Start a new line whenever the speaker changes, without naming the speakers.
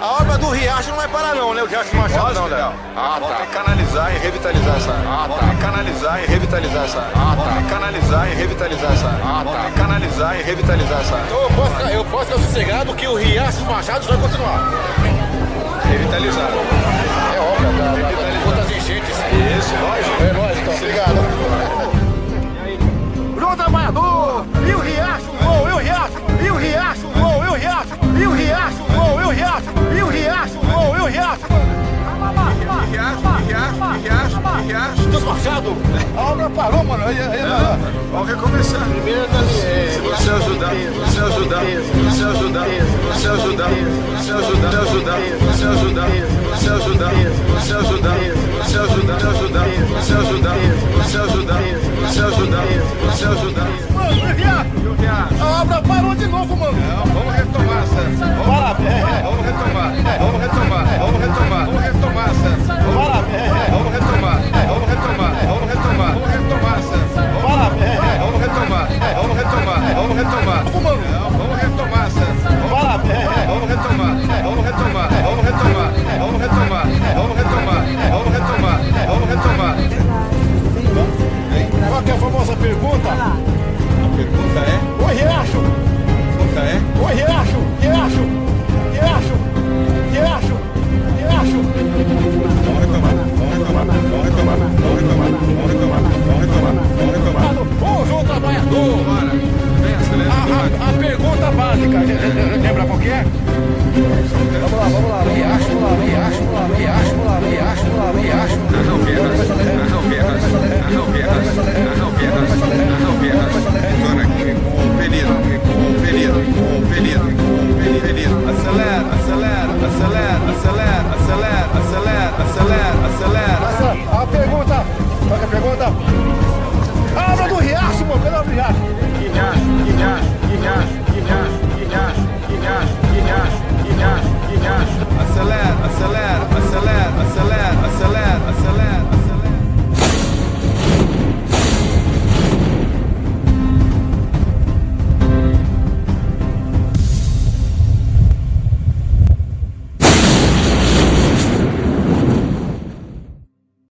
A obra do Riacho não é vai parar não, né? O Riacho Machado não, Léo. Né? Não. Ah, Volta tá. canalizar e revitalizar essa área. Ah, Volta tá. canalizar e revitalizar essa área. Ah, Volta tá. canalizar e revitalizar essa área. Ah, Volta canalizar e revitalizar essa área. Então eu posso, eu posso ficar sossegado que o Riacho Machado vai continuar. Revitalizar. Riacho, Riacho, Riacho. Deus Machado, a obra parou, mano. Aí, aí, Não, Vamos recomeçar. Primeiro dali, é, Se você ajudar, você ajudar, você ajudar, você ajudar, você ajudar, você ajudar, você ajudar, você ajudar, você ajudar, você ajudar, você ajudar, você ajudar, você ajudar, você ajudar, você ajudar. Mano, e? E Riacho? A obra parou de novo, mano. a famosa pergunta? A pergunta é? Oi, Riacho! A pergunta é? Oi, Riacho! Riacho! Riacho! Riacho! Riacho! Bora tomar, bora tomar, bora tomar, bora tomar, bora tomar, bora tomar, bora tomar. Bom Trabalhador! Bora! Vem acelerando. Tá tá a pergunta básica, lembra qual que é? Obrigado. Que racha, que racha.